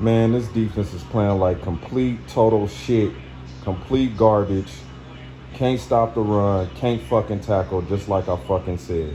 Man, this defense is playing like complete, total shit. Complete garbage. Can't stop the run. Can't fucking tackle, just like I fucking said.